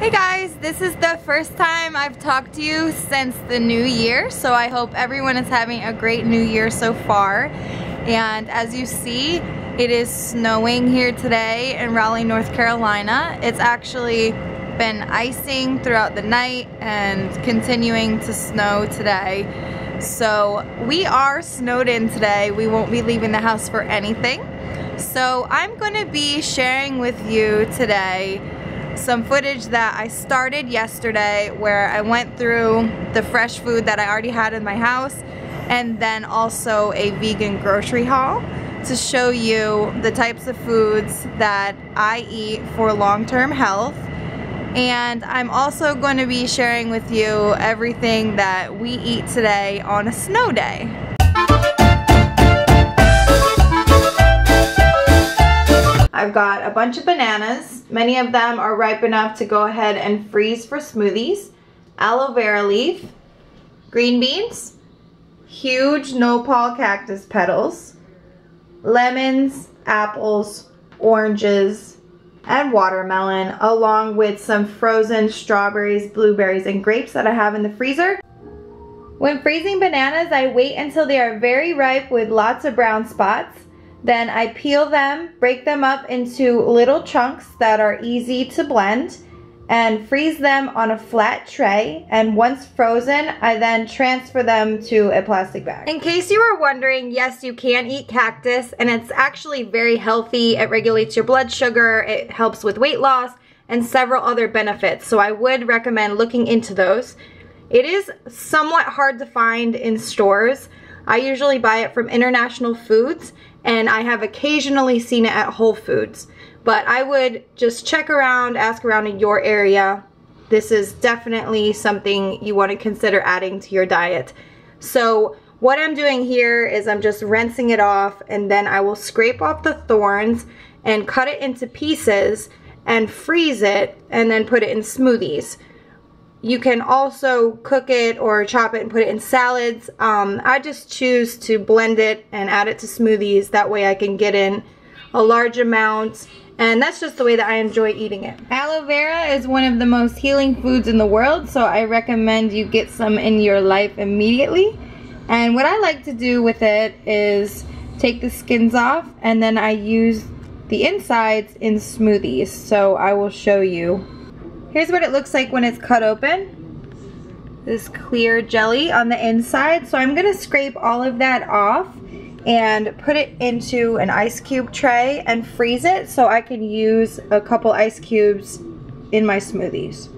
Hey guys, this is the first time I've talked to you since the new year, so I hope everyone is having a great new year so far. And as you see, it is snowing here today in Raleigh, North Carolina. It's actually been icing throughout the night and continuing to snow today. So we are snowed in today. We won't be leaving the house for anything. So I'm going to be sharing with you today some footage that I started yesterday where I went through the fresh food that I already had in my house and then also a vegan grocery haul to show you the types of foods that I eat for long-term health and I'm also going to be sharing with you everything that we eat today on a snow day. I've got a bunch of bananas. Many of them are ripe enough to go ahead and freeze for smoothies. Aloe vera leaf, green beans, huge nopal cactus petals, lemons, apples, oranges, and watermelon, along with some frozen strawberries, blueberries, and grapes that I have in the freezer. When freezing bananas, I wait until they are very ripe with lots of brown spots. Then I peel them, break them up into little chunks that are easy to blend and freeze them on a flat tray. And once frozen, I then transfer them to a plastic bag. In case you were wondering, yes, you can eat cactus and it's actually very healthy. It regulates your blood sugar, it helps with weight loss, and several other benefits. So I would recommend looking into those. It is somewhat hard to find in stores. I usually buy it from International Foods and I have occasionally seen it at Whole Foods. But I would just check around, ask around in your area. This is definitely something you want to consider adding to your diet. So what I'm doing here is I'm just rinsing it off and then I will scrape off the thorns and cut it into pieces and freeze it and then put it in smoothies. You can also cook it or chop it and put it in salads. Um, I just choose to blend it and add it to smoothies. That way I can get in a large amount and that's just the way that I enjoy eating it. Aloe vera is one of the most healing foods in the world so I recommend you get some in your life immediately. And what I like to do with it is take the skins off and then I use the insides in smoothies. So I will show you Here's what it looks like when it's cut open. This clear jelly on the inside. So I'm gonna scrape all of that off and put it into an ice cube tray and freeze it so I can use a couple ice cubes in my smoothies.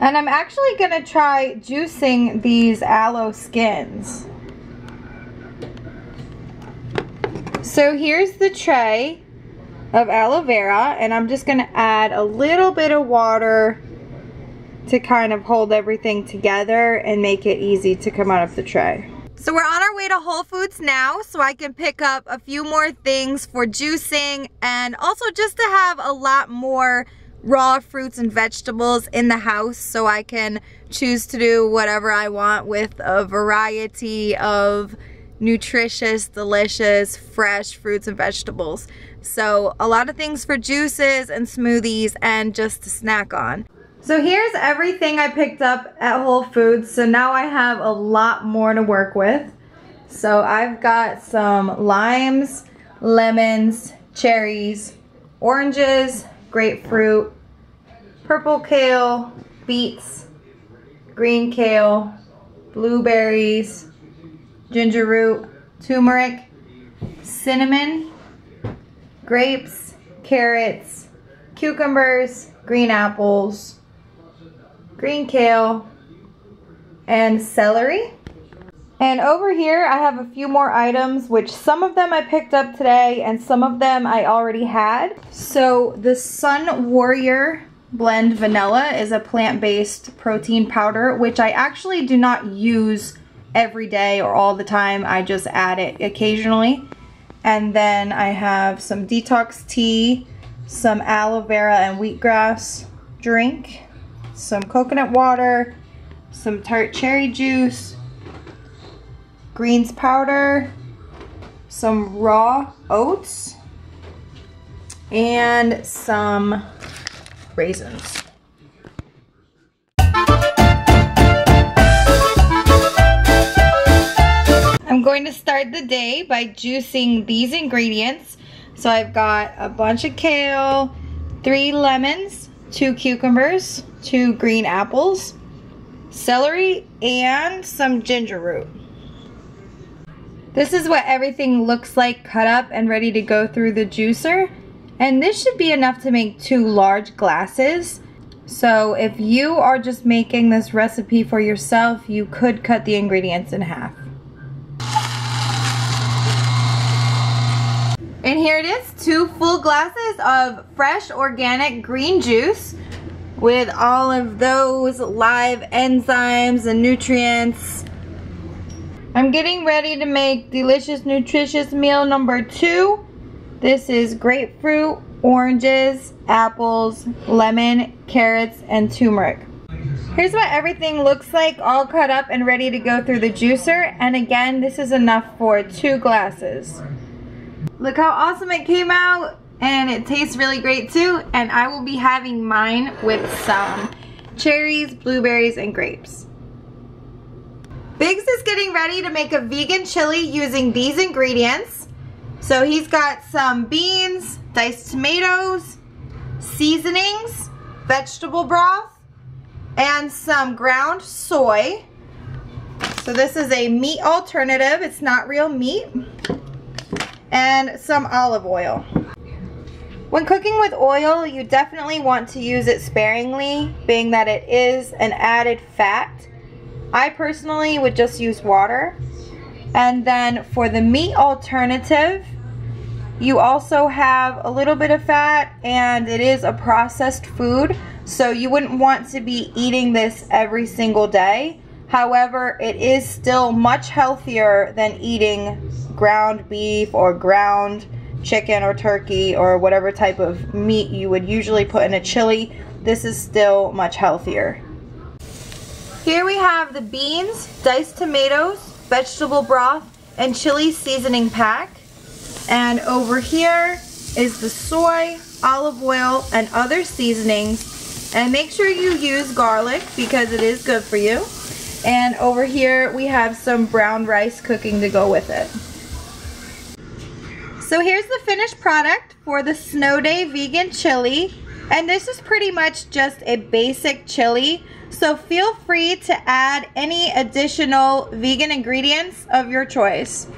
And I'm actually gonna try juicing these aloe skins. So here's the tray of aloe vera and I'm just going to add a little bit of water to kind of hold everything together and make it easy to come out of the tray. So we're on our way to Whole Foods now so I can pick up a few more things for juicing and also just to have a lot more raw fruits and vegetables in the house so I can choose to do whatever I want with a variety of nutritious, delicious, fresh fruits and vegetables. So a lot of things for juices and smoothies and just to snack on. So here's everything I picked up at Whole Foods. So now I have a lot more to work with. So I've got some limes, lemons, cherries, oranges, grapefruit, purple kale, beets, green kale, blueberries, ginger root, turmeric, cinnamon, grapes, carrots, cucumbers, green apples, green kale, and celery. And over here I have a few more items which some of them I picked up today and some of them I already had. So the Sun Warrior Blend Vanilla is a plant-based protein powder which I actually do not use every day or all the time. I just add it occasionally. And then I have some detox tea, some aloe vera and wheatgrass drink, some coconut water, some tart cherry juice, greens powder, some raw oats, and some raisins. Going to start the day by juicing these ingredients. So I've got a bunch of kale, three lemons, two cucumbers, two green apples, celery, and some ginger root. This is what everything looks like cut up and ready to go through the juicer. And this should be enough to make two large glasses. So if you are just making this recipe for yourself, you could cut the ingredients in half. And here it is, two full glasses of fresh organic green juice with all of those live enzymes and nutrients. I'm getting ready to make delicious, nutritious meal number two. This is grapefruit, oranges, apples, lemon, carrots, and turmeric. Here's what everything looks like all cut up and ready to go through the juicer. And again, this is enough for two glasses. Look how awesome it came out and it tastes really great too and I will be having mine with some cherries, blueberries, and grapes. Bigz is getting ready to make a vegan chili using these ingredients. So he's got some beans, diced tomatoes, seasonings, vegetable broth, and some ground soy. So this is a meat alternative. It's not real meat and some olive oil. When cooking with oil, you definitely want to use it sparingly, being that it is an added fat. I personally would just use water. And then for the meat alternative, you also have a little bit of fat and it is a processed food. So you wouldn't want to be eating this every single day. However, it is still much healthier than eating ground beef or ground chicken or turkey or whatever type of meat you would usually put in a chili. This is still much healthier. Here we have the beans, diced tomatoes, vegetable broth, and chili seasoning pack. And over here is the soy, olive oil, and other seasonings. And make sure you use garlic because it is good for you. And over here we have some brown rice cooking to go with it. So here's the finished product for the Snow Day Vegan Chili. And this is pretty much just a basic chili. So feel free to add any additional vegan ingredients of your choice.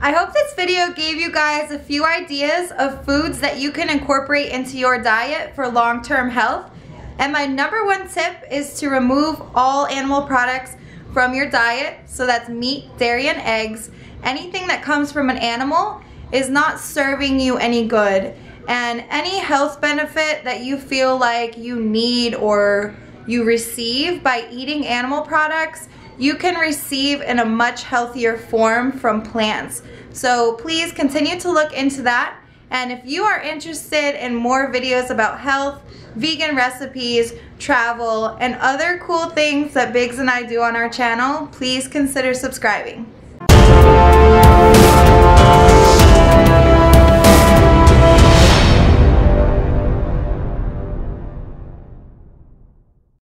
I hope this video gave you guys a few ideas of foods that you can incorporate into your diet for long-term health. And my number one tip is to remove all animal products from your diet. So that's meat, dairy, and eggs. Anything that comes from an animal is not serving you any good. And any health benefit that you feel like you need or you receive by eating animal products, you can receive in a much healthier form from plants. So please continue to look into that. And if you are interested in more videos about health, vegan recipes, travel, and other cool things that Bigz and I do on our channel, please consider subscribing.